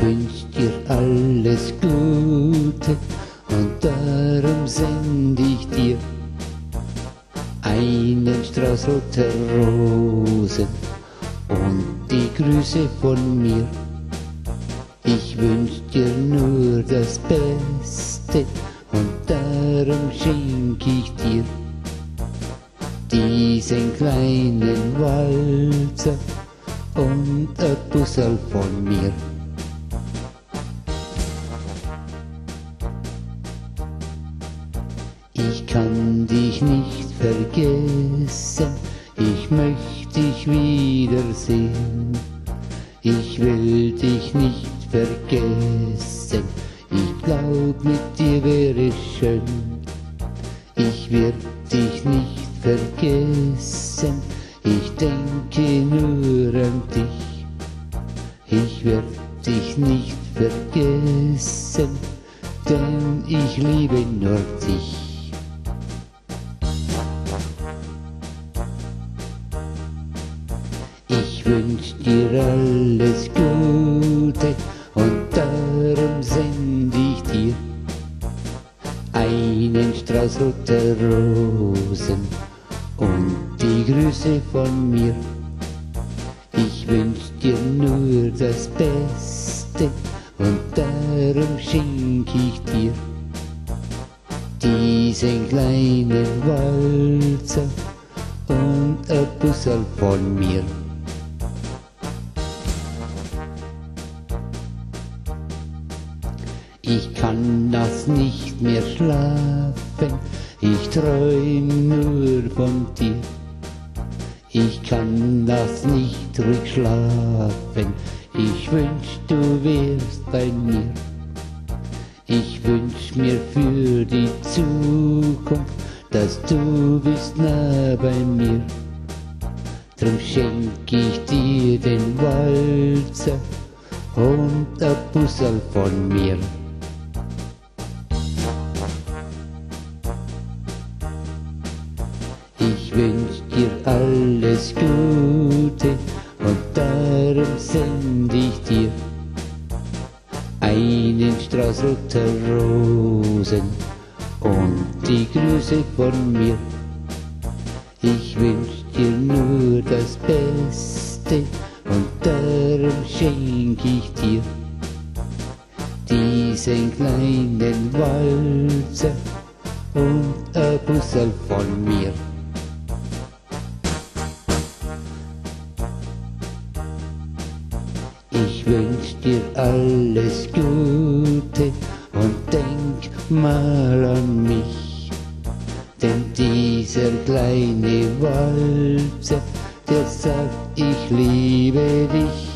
wünsch dir alles Gute und darum send ich dir einen Strauß roter Rosen und die Grüße von mir. Ich wünsch dir nur das Beste und darum schenk ich dir diesen kleinen Walzer und ein Bussel von mir. Ich kann dich nicht vergessen, ich möchte dich wiedersehen. Ich will dich nicht vergessen, ich glaub mit dir wäre schön. Ich werd dich nicht vergessen, ich denke nur an dich. Ich werd dich nicht vergessen, denn ich liebe nur dich. Wünsch dir alles Gute und darum send ich dir einen Strauß roter Rosen und die Grüße von mir. Ich wünsch dir nur das Beste und darum schenk ich dir diesen kleinen Walzer und ein Bussel von mir. Ich kann das nicht mehr schlafen, ich träum nur von dir. Ich kann das nicht ruhig schlafen, ich wünsch du wärst bei mir. Ich wünsch mir für die Zukunft, dass du bist nah bei mir. Drum schenk ich dir den Walzer und ein Bussel von mir. Wünsch dir alles Gute und darum send ich dir einen Strauß roter Rosen und die Grüße von mir. Ich wünsch dir nur das Beste und darum schenk ich dir diesen kleinen Walzer und ein Bussel von mir. Ich wünsch dir alles Gute und denk mal an mich. Denn dieser kleine Walzer, der sagt, ich liebe dich.